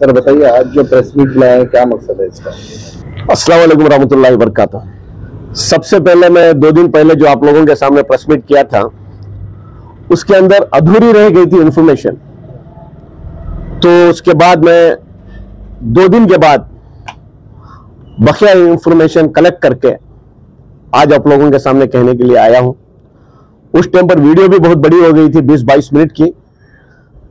Sir, बताइए, आज जो प्रेस मीट बुलाया है, क्या मकसद है इसका? अस्सलाम वालेकुम रहमतुल्लाहि सबसे पहले मैं दो दिन पहले जो आप लोगों के सामने प्रेस मीट किया था, उसके अंदर अधूरी रह गई थी इंफॉर्मेशन तो उसके बाद मैं दो दिन के बाद बकिया इंफॉर्मेशन कलेक्ट करके आज आप लोगों के सामने कहने के लिए आया हूँ। उस टाइम पर वीडियो भी बहुत बड़ी हो गई थी 20-22 मिनट की।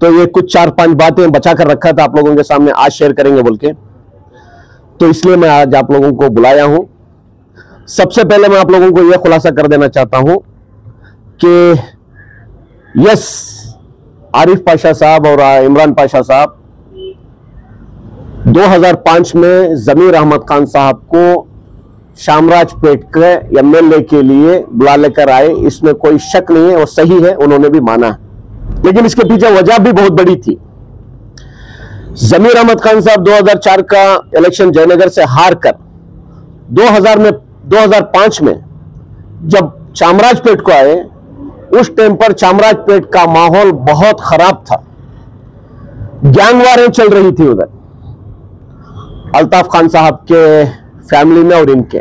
तो ये कुछ चार पाँच बातें बचा कर रखा था, आप लोगों के सामने आज शेयर करेंगे बोल के। तो इसलिए मैं आज आप लोगों को बुलाया हूँ। सबसे पहले मैं आप लोगों को यह खुलासा कर देना चाहता हूँ कि यस आरिफ पाशा साहब और इमरान पाशा साहब 2005 में जमीर अहमद खान साहब को शामराज पेट के एमएलए के लिए बुला लेकर आए, इसमें कोई शक नहीं है और सही है, उन्होंने भी माना है। लेकिन इसके पीछे वजह भी बहुत बड़ी थी। जमीर अहमद खान साहब 2004 का इलेक्शन जयनगर से हार कर 2000 में 2005 में जब चामराजपेट को आए, उस टाइम पर चामराजपेट का माहौल बहुत खराब था। गैंगवारें चल रही थी उधर। अल्ताफ खान साहब के फैमिली में और इनके।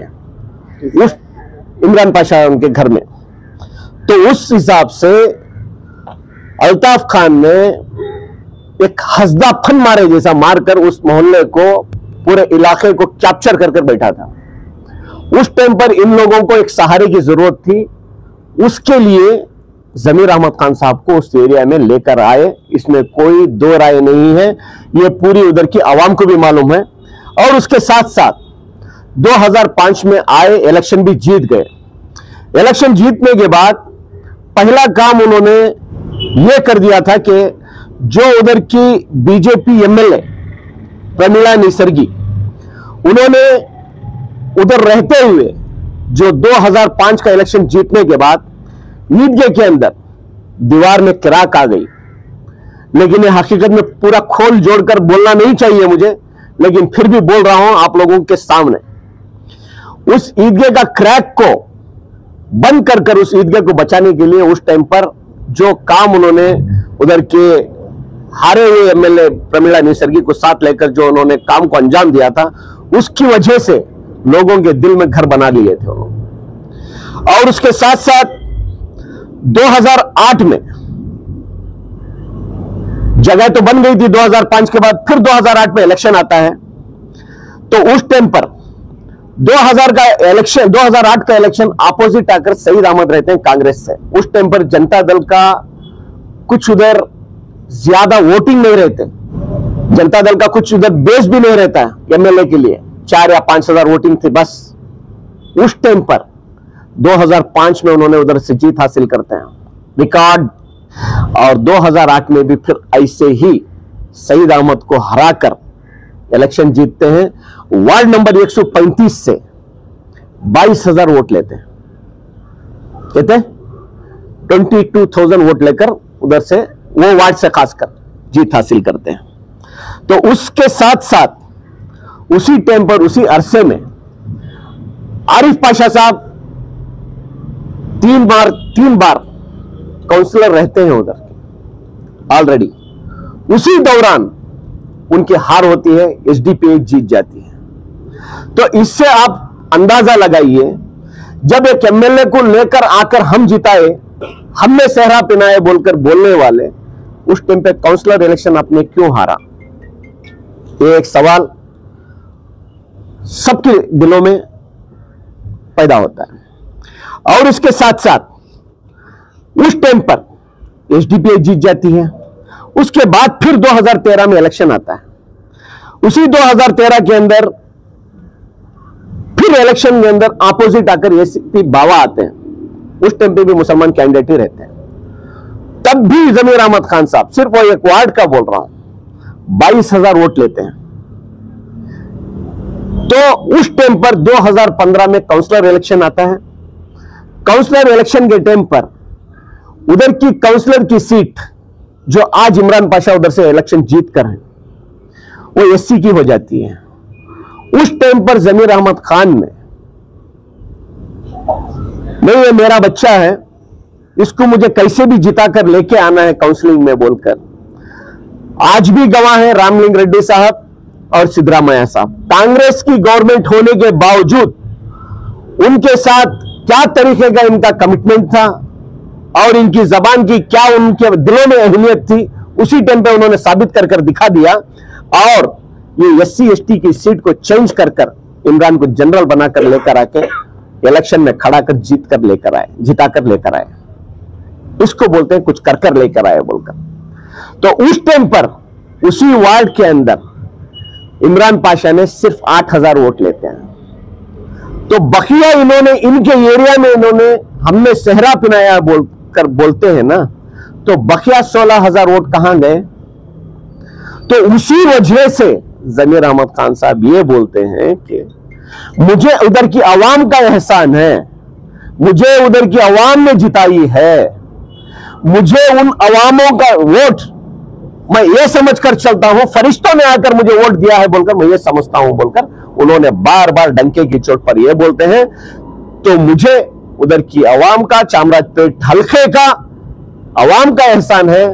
उस इमरान पाशा उनके घर में। तो उस हिसाब से अल्ताफ खान ने एक हसदा फन मारे जैसा मारकर उस मोहल्ले को, पूरे इलाके को कैप्चर कर बैठा था। उस टाइम पर इन लोगों को एक सहारे की ज़रूरत थी। उसके लिए जमीर अहमद खान साहब को उस एरिया में लेकर आए। इसमें कोई दो राय नहीं है। ये पूरी उधर की आवाम को भी मालूम है। और उसके साथ साथ 2005 में आए इलेक्शन भी जीत गए। इलेक्शन जीतने के बाद पहला काम उन्होंने यह कर दिया था कि जो उधर की बीजेपी एमएलए प्रमीला निसर्गी, उन्होंने उधर रहते हुए जो 2005 का इलेक्शन जीतने के बाद ईदगे के अंदर दीवार में किराक आ गई। लेकिन ये हकीकत में पूरा खोल जोड़कर बोलना नहीं चाहिए मुझे, लेकिन फिर भी बोल रहा हूँ आप लोगों के सामने। उस ईदगे का क्रैक को बंद कर कर उस ईदगे को बचाने के लिए उस टाइम पर जो काम उन्होंने उधर के हारे हुए एमएलए प्रमीला निसर्गी को साथ लेकर जो उन्होंने काम को अंजाम दिया था, उसकी वजह से लोगों के दिल में घर बना लिए थे उन्होंने। और उसके साथ साथ 2008 में जगह तो बन गई थी 2005 के बाद, फिर 2008 में इलेक्शन आता है तो उस टाइम पर 2000 का इलेक्शन 2008 का इलेक्शन अपोजिट आकर सईद अहमद रहते हैं कांग्रेस से। उस टाइम पर जनता दल का कुछ उधर ज़्यादा वोटिंग नहीं रहते। जनता दल का कुछ उधर बेस भी नहीं रहता है एमएलए के लिए। चार या पाँच हज़ार वोटिंग थी बस। उस टाइम पर 2005 में उन्होंने उधर से जीत हासिल करते हैं। रिकॉर्ड। और 2008 में भी फिर ऐसे ही सईद अहमद को हराकर इलेक्शन जीतते हैं। वार्ड नंबर 135 से बाईस हज़ार वोट लेते हैं। कहते ट्वेंटी टू थाउज़ेंड वोट लेकर उधर से वो वार्ड से खासकर जीत हासिल करते हैं। तो उसके साथ साथ उसी टाइम पर, उसी अरसे में आरिफ पाशा साहब तीन बार तीन बार काउंसलर रहते हैं उधर। ऑलरेडी उसी दौरान उनकी हार होती है, एसडीपी जीत जाती है। तो इससे आप अंदाज़ा लगाइए, जब एक एमएलए को लेकर आकर हम जिताए, हमने सहरा पिनाए बोलकर बोलने वाले, उस टाइम पे काउंसलर इलेक्शन आपने क्यों हारा? ये एक सवाल सबके दिलों में पैदा होता है। और इसके साथ साथ उस टाइम पर एसडीपीआई जीत जाती है। उसके बाद फिर 2013 में इलेक्शन आता है। उसी 2013 के अंदर, फिर इलेक्शन के अंदर अपोजिट आकर एसीपी बाबा आते हैं। उस टाइम पे भी मुसलमान कैंडिडेट ही रहते हैं। तब भी जमीर अहमद खान साहब, सिर्फ़ वो एक वार्ड का बोल रहा हूँ, बाईस हज़ार वोट लेते हैं। तो उस टाइम पर 2015 में काउंसलर इलेक्शन आता है। काउंसलर इलेक्शन के टाइम पर उधर की काउंसलर की सीट जो आज इमरान पाशा उधर से इलेक्शन जीत कर है, वो एससी की हो जाती है। उस टाइम पर जमीर अहमद खान ने नहीं, ये मेरा बच्चा है, इसको मुझे कैसे भी जिता कर लेके आना है काउंसलिंग में बोलकर। आज भी गवाह है रामलिंग रेड्डी साहब और सिद्धरामैया साहब। कांग्रेस की गवर्नमेंट होने के बावजूद उनके साथ क्या तरीके का इनका कमिटमेंट था और इनकी जबान की क्या उनके दिलों में अहमियत थी, उसी टाइम पे उन्होंने साबित कर कर दिखा दिया। और ये एस सी की सीट को चेंज कर कर इमरान को जनरल बनाकर लेकर आके इलेक्शन में खड़ा कर, जीत कर लेकर आए, जिता कर लेकर आए। इसको बोलते हैं कुछ कर कर लेकर आए बोलकर। तो उस टाइम पर, उसी वार्ड के अंदर इमरान पाशा ने सिर्फ़ आठ हज़ार वोट लेते हैं। तो बखिया इन्होंने, इनके एरिया में इन्होंने हमने सेहरा पिनाया बोलकर बोलते हैं ना तो बखिया सोलह हज़ार वोट कहाँ गए? तो उसी वजह से जमीर अहमद खान साहब ये बोलते हैं कि मुझे उधर की आवाम का एहसान है, मुझे उधर की आवाम ने जिताई है, मुझे उन अवामों का वोट मैं ये समझकर चलता हूँ, फरिश्तों ने आकर मुझे वोट दिया है बोलकर मैं ये समझता हूँ बोलकर उन्होंने बार बार डंके की चोट पर यह बोलते हैं तो मुझे उधर की आवाम का चामराजपेट हल्के का आवाम का एहसान है,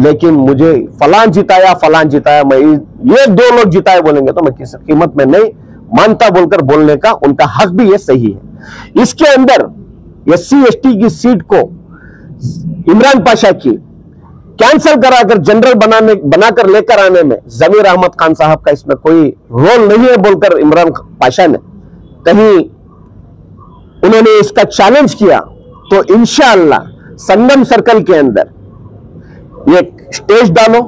लेकिन मुझे फलान जिताया फलान जिताया, मैं ये दो लोग जिताए बोलेंगे तो मैं किस कीमत में नहीं मानता बोलकर बोलने का, उनका हक भी ये सही है। इसके अंदर एस सी की सीट को इमरान पाशा की कैंसिल कराकर, जनरल बनाने, बनाकर लेकर आने में जमीर अहमद खान साहब का इसमें कोई रोल नहीं है बोलकर इमरान पाशा ने कहीं उन्होंने इसका चैलेंज किया तो इंशाला संगम सर्कल के अंदर एक स्टेज डालो,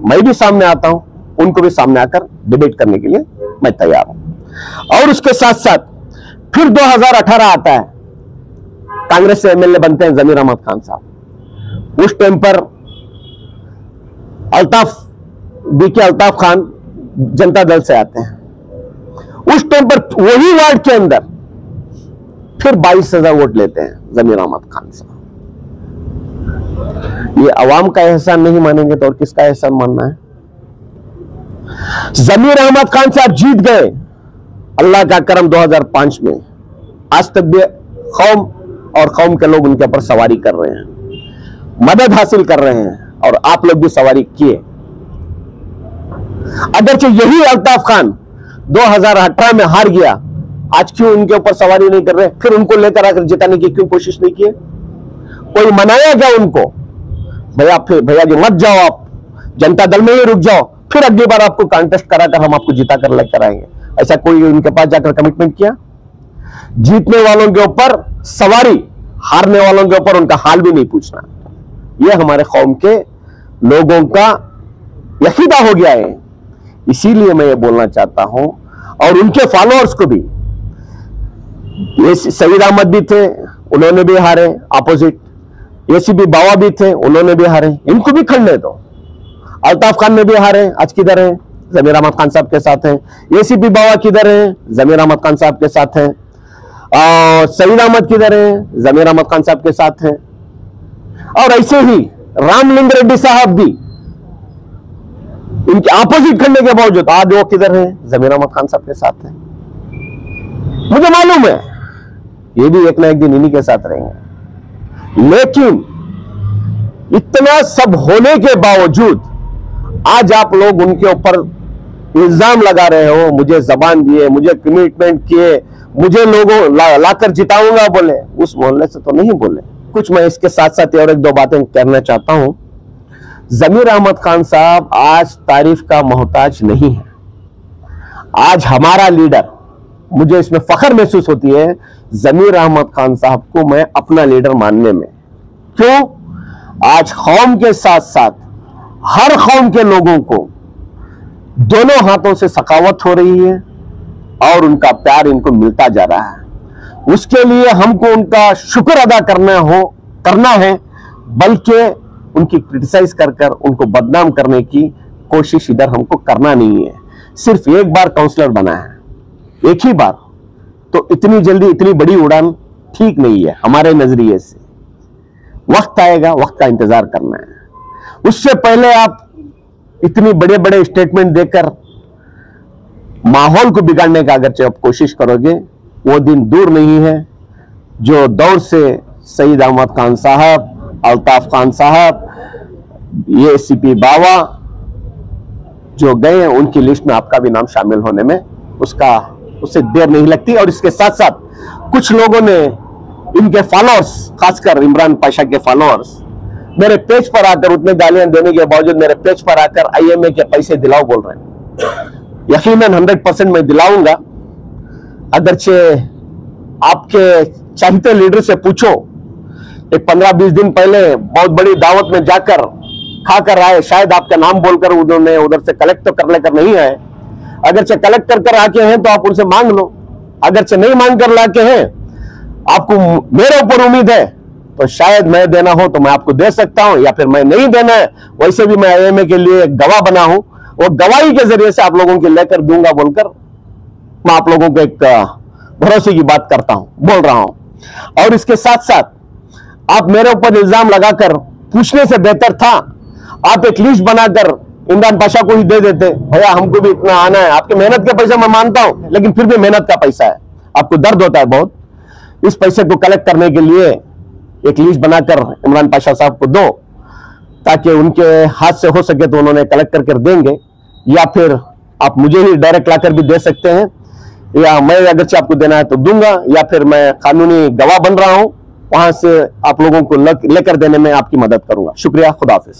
मैं भी सामने आता हूँ, उनको भी सामने आकर डिबेट करने के लिए मैं तैयार हूँ। और उसके साथ साथ फिर 2018 आता है, कांग्रेस से एमएलए बनते हैं जमीर अहमद खान साहब। उस टाइम पर अल्ताफ बीके अल्ताफ खान जनता दल से आते हैं। उस टाइम पर वही वार्ड के अंदर फिर बाईस हज़ार वोट लेते हैं जमीर अहमद खान साहब ये अवाम का एहसान नहीं मानेंगे तो और किसका एहसान मानना है? जमीर अहमद खान साहब जीत गए अल्लाह का करम 2005 में। आज तक भी कौम और कौम के लोग उनके ऊपर सवारी कर रहे हैं, मदद हासिल कर रहे हैं और आप लोग भी सवारी किए। अगरचे यही अल्ताफ खान 2018 में हार गया आज क्यों उनके ऊपर सवारी नहीं कर रहे? फिर उनको लेकर आकर जिताने की क्यों कोशिश नहीं किए? कोई मनाया क्या उनको? भैया, फिर भैया जी, मत जाओ आप। जनता दल में ही रुक जाओ। फिर अगली बार आपको कॉन्टेस्ट कराकर हम आपको जिता कर लेकर आएँगे। ऐसा कोई उनके पास जाकर कमिटमेंट किया? जीतने वालों के ऊपर सवारी, हारने वालों के ऊपर उनका हाल भी नहीं पूछना। यह हमारे कौम के लोगों का यकीदा हो गया है। इसीलिए मैं ये बोलना चाहता हूँ, और उनके फॉलोअर्स को भी। ये सईद अहमद भी थे, उन्होंने भी हारे अपोजिट एसीपी बावा भी थे, उन्होंने भी हारे। इनको भी खड़ने दो। अल्ताफ खान ने भी हारे, आज किधर है? जमीर अहमद खान साहब के साथ हैं। एसीपी बाबा किधर है? जमीर अहमद खान साहब के साथ हैं। और सईद अहमद किधर है? जमीर अहमद खान साहब के साथ हैं। और ऐसे ही रामलिंग रेड्डी साहब भी। इनके अपोजिट करने के बावजूद आज वो किधर है? जमीर अहमद खान साहब के साथ है। मुझे मालूम है। ये भी एक ना एक दिन इन्हीं के साथ रहेंगे। लेकिन इतना सब होने के बावजूद आज आप लोग उनके ऊपर इल्ज़ाम लगा रहे हो मुझे जबान दिए मुझे कमिटमेंट किए मुझे लोगों ला, लाकर जिताऊँगा बोले। उस मोहल्ले से तो नहीं बोले। कुछ मैं इसके साथ साथ और एक दो बातें कहना चाहता हूँ। जमीर अहमद खान साहब आज तारीफ़ का मोहताज नहीं है। आज हमारा लीडर मुझे इसमें फख्र महसूस होती है, जमीर अहमद खान साहब को मैं अपना लीडर मानने में। क्यों? आज कौम के साथ साथ हर कौम के लोगों को दोनों हाथों से सकावत हो रही है और उनका प्यार इनको मिलता जा रहा है। उसके लिए हमको उनका शुक्र अदा करना हो, करना है, बल्कि उनकी क्रिटिसाइज कर कर, उनको बदनाम करने की कोशिश इधर हमको करना नहीं है। सिर्फ़ एक बार काउंसलर बना है। एक ही बार। तो इतनी जल्दी इतनी बड़ी उड़ान ठीक नहीं है हमारे नज़रिए से। वक्त आएगा, वक्त का इंतज़ार करना है। उससे पहले आप इतनी बड़े बड़े स्टेटमेंट देकर माहौल को बिगाड़ने का अगर आप कोशिश करोगे, वो दिन दूर नहीं है, जो दौर से सईद अहमद खान साहब, अल्ताफ खान साहब, ये सीपी बावा जो गए उनकी लिस्ट में आपका भी नाम शामिल होने में उसका उससे देर नहीं लगती और इसके साथ साथ कुछ लोगों ने इनके फॉलोअर्स खासकर इमरान पाशा के फॉलोअर्स मेरे पेज पर आकर उतने गालियाँ देने के बावजूद मेरे पेज पर आकर आईएमए के पैसे दिलाओ बोल रहे हैं। यकीनन हंड्रेड परसेंट मैं दिलाऊँगा। अगरचे आपके चाहते लीडर से पूछो, एक पंद्रह बीस दिन पहले बहुत बड़ी दावत में जाकर खाकर आए, शायद आपका नाम बोलकर उन्होंने उधर से कलेक्ट तो कर लेकर नहीं आए। अगर से कलेक्ट कर कर आके हैं तो आप उनसे मांग लो। अगर से नहीं मांग कर लाके हैं, आपको मेरे ऊपर उम्मीद है तो शायद मैं देना हो तो मैं आपको दे सकता हूँ, या फिर मैं नहीं देना है, वैसे भी मैं आईएमए के लिए एक गवाह बना हूँ वो गवाही के ज़रिए से आप लोगों के लेकर दूँगा बोलकर मैं आप लोगों को एक भरोसे की बात करता हूँ, बोल रहा हूँ। और इसके साथ साथ आप मेरे ऊपर इल्ज़ाम लगाकर पूछने से बेहतर था, आप एक लिस्ट बनाकर इमरान पाशा को ही दे देते। भैया, हमको भी इतना आना है। आपके मेहनत के पैसे मैं मानता हूँ, लेकिन फिर भी मेहनत का पैसा है। आपको दर्द होता है बहुत। इस पैसे को कलेक्ट करने के लिए एक लिस्ट बनाकर इमरान पाशा साहब को दो, ताकि उनके हाथ से हो सके तो उन्होंने कलेक्ट करके देंगे, या फिर आप मुझे ही डायरेक्ट लाकर भी दे सकते हैं, या मैं अगर आपको देना है तो दूँगा, या फिर मैं कानूनी गवाह बन रहा हूँ, वहाँ से आप लोगों को लेकर देने में आपकी मदद करूँगा। शुक्रिया खुदाफिज